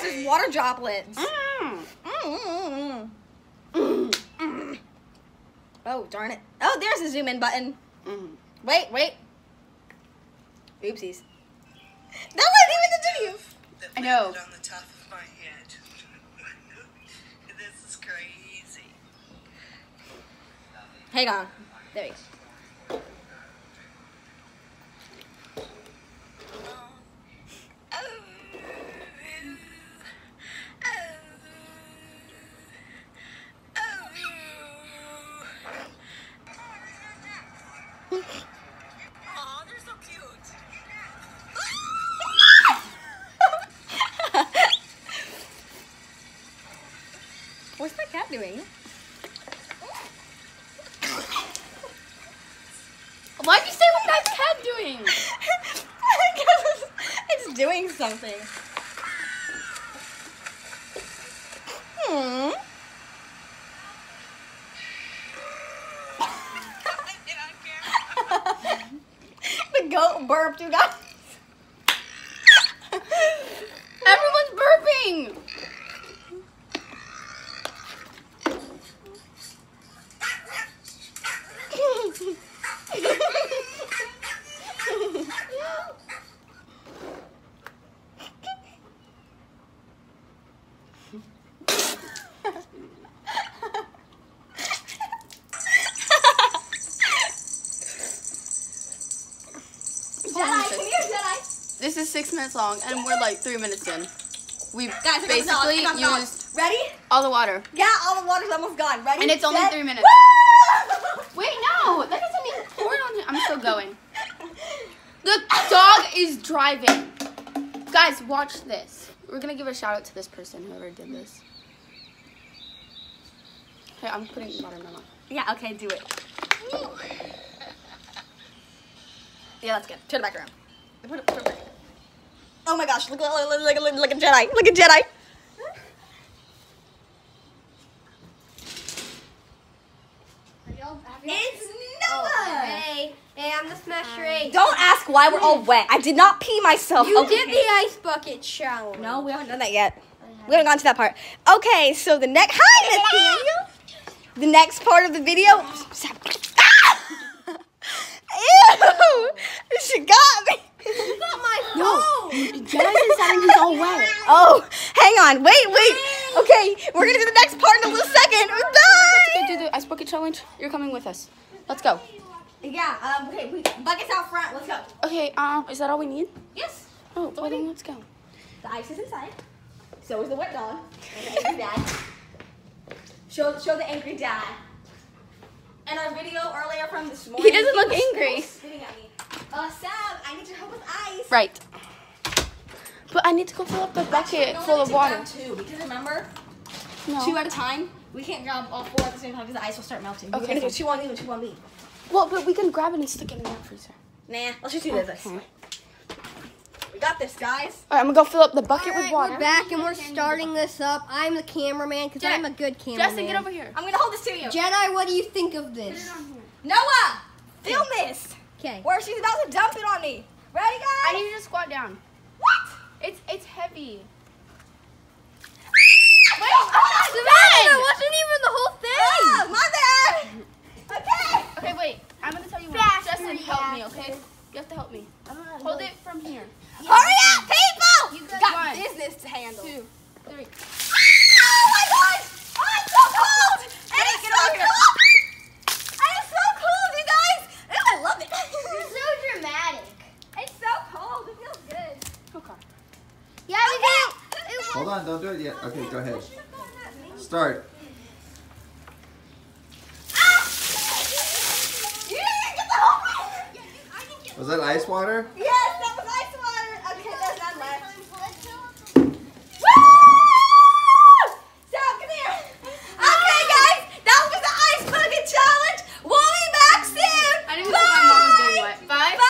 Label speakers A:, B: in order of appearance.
A: have to. There's water droplets.
B: Mm.
A: Mm, mm, mm. Oh, darn it. Oh, there's the zoom in button.
B: Mm.
A: Wait, wait. Oopsies. That wasn't even the video.
B: I know.
C: On the top of my head. this is crazy.
A: Hang on. There we go. What's my cat doing?
B: Why'd you say what that cat doing?
A: Because it's doing something. Hmm. the goat burped, you guys. Jedi, come here, Jedi.
B: This is six minutes long, and we're like three minutes in. We've
A: Guys,
B: basically used
A: Ready?
B: all the water.
A: Yeah, all the water's almost gone. Ready?
B: And it's only
A: set,
B: three minutes. Wait, no, that doesn't mean pour it on. you. I'm still going. The dog is driving. Guys, watch this. We're gonna give a shout out to this person, whoever did this. Okay, I'm putting water in my mouth.
A: Yeah, okay, do it. Yeah, that's good. Turn it back around. Put it, put it back. Oh my gosh, look, look, look, look, look, look at Jedi. Look at Jedi. It's Noah.
D: Oh, hey, hey, I'm the Smash oh.
A: Don't ask why we're all wet. I did not pee myself.
D: You
A: okay.
D: did the ice bucket shower.
A: No, we haven't done that yet. We haven't gone to that part. Okay, so the next. Hi, Nathaniel. The next part of the video. Ew! She got me.
D: It's not my
B: No,
D: phone.
B: Jedi's inside and he's all wet.
A: Oh, hang on. Wait, wait. Okay, we're gonna do the next part in a little second.
B: Okay,
A: Bye.
B: do the ice bucket challenge. You're coming with us. Let's go.
A: Yeah. Um. Okay. We, buckets out front. Let's go.
B: Okay, um, is that all we need?
A: Yes.
B: Oh, well then let's go.
A: The ice is inside. So is the wet dog. The angry dad. Show show the angry dad. And our video earlier from this morning.
B: He doesn't look angry.
A: spitting at me. Uh, Sam, I need your help with ice.
B: Right. But I need to go fill up the bucket
A: Actually,
B: full of water.
A: Two, because remember,
B: No.
A: two at a time. We can't grab all four at the same time because the ice will start melting. We're
B: Okay,
A: gonna do two on you and two on me.
B: Well, but we can grab it and stick it in the freezer.
A: Nah, let's just do this.
B: Okay.
A: We got this, guys.
B: All right, I'm gonna go fill up the bucket with water.
D: We're back and we're starting this up. I'm the cameraman because I'm a good cameraman.
B: Justin, get over here.
A: I'm gonna hold this to you.
D: Jedi, what do you think of this?
A: Noah, film this.
D: Okay.
A: Where she's about to dump it on me. Ready, guys?
B: I need you to squat down.
A: What?
B: It's it's heavy.
A: Wait,
D: Savannah, that wasn't even the whole thing.
A: Oh, my bad. Okay.
B: Okay, wait. I'm gonna tell you what. Justin, help me, okay?
D: Reactions.
B: You have to help me. Hold it from here.
A: Hurry up, people.
B: You
A: got
B: got one.
A: business to handle.
B: Two, three.
A: Oh my god! Oh, it's so cold! And it's so cold! And it's so cold, you guys! Ew, I love it.
D: You're so dramatic.
A: it's so cold. It feels good.
B: Okay.
D: Yeah,
A: Okay.
E: Hold on, don't do it yet. Okay, go ahead. Start. Was that ice water?
A: Yeah.